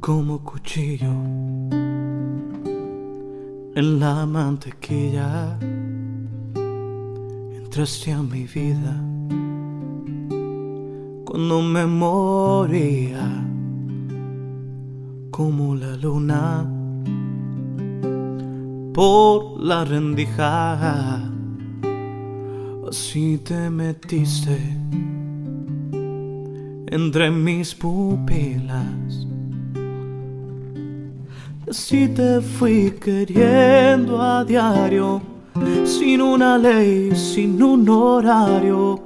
Como cuchillo en la mantequilla. Entraste a mi vida cuando me moría como la luna por la rendija así te metiste entre mis pupilas Así te fui queriendo a diario, sin una ley, sin un horario.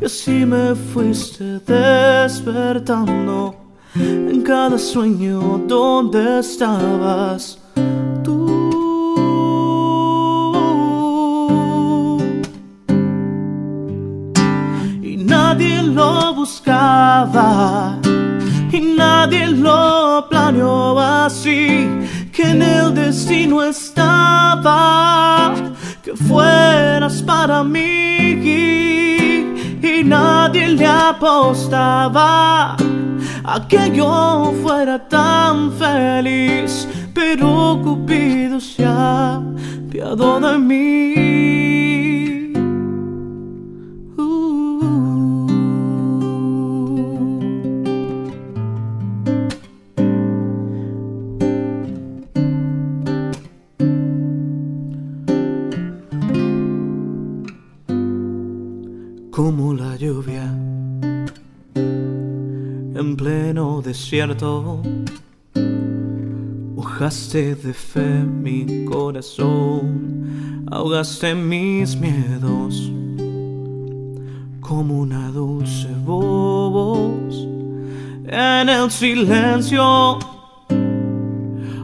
Y así me fuiste despertando en cada sueño donde estabas. nadie lo buscaba y nadie lo planeó así, que en el destino estaba que fueras para mí y nadie le apostaba a que yo fuera tan feliz, pero Cupido se ha piado de mí. como la lluvia en pleno desierto. Mojaste de fe mi corazón, ahogaste mis miedos como una dulce voz en el silencio.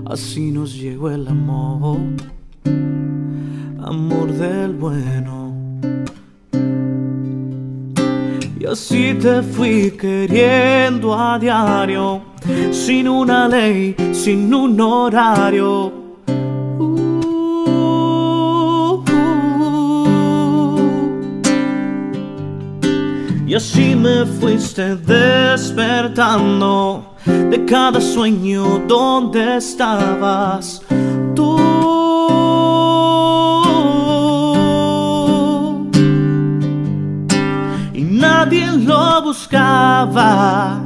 Así nos llegó el amor, amor del bueno. Y así te fui queriendo a diario, sin una ley, sin un horario. y así me fuiste despertando de cada sueño donde estabas nadie lo buscaba.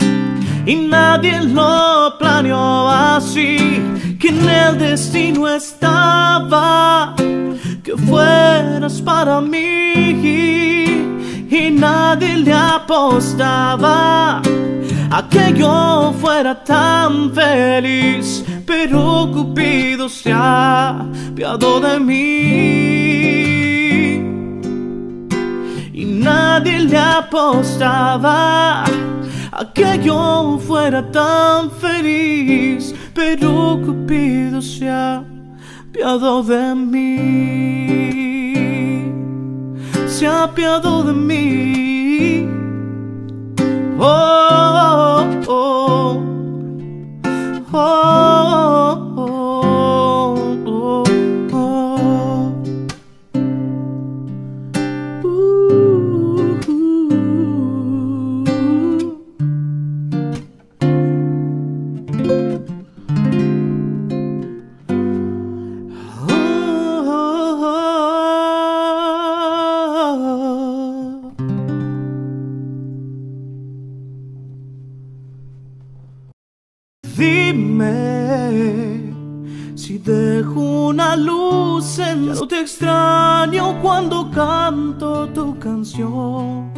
Y nadie lo planeó así, que en el destino estaba. Que fueras para mí. Y nadie le apostaba a que yo fuera tan feliz, pero Cupido se ha piado de mí nadie le apostaba a que yo fuera tan feliz, pero Cupido se ha piado de mí, se ha piado de mí. oh, Dime si dejo una luz en Ya no te extraño cuando canto tu canción